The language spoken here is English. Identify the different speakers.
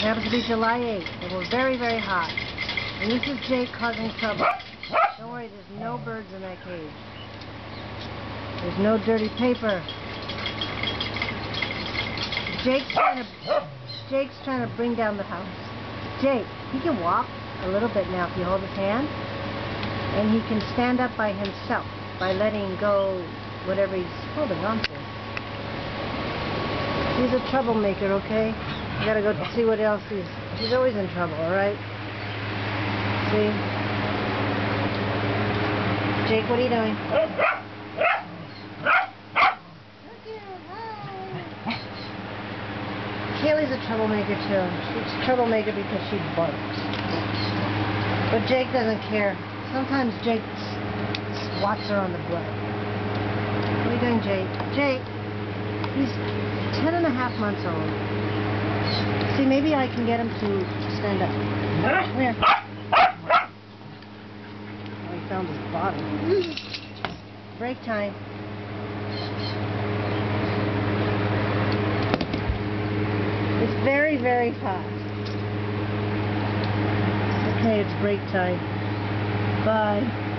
Speaker 1: It happens to be July 8th, It we're very, very hot. And this is Jake causing trouble. Don't worry, there's no birds in that cage. There's no dirty paper. Jake's trying to, Jake's trying to bring down the house. Jake, he can walk a little bit now if you hold his hand. And he can stand up by himself by letting go whatever he's holding on to. He's a troublemaker, okay? I gotta go see what else he's... He's always in trouble, alright? See? Jake, what are you doing? Kaylee's a troublemaker too. She's a troublemaker because she barks. But Jake doesn't care. Sometimes Jake swats her on the butt. What are you doing, Jake? Jake, he's ten and a half months old. See, maybe I can get him to stand up. Come here. Oh, he found his bottle. Break time. It's very, very fast. Okay, it's break time. Bye.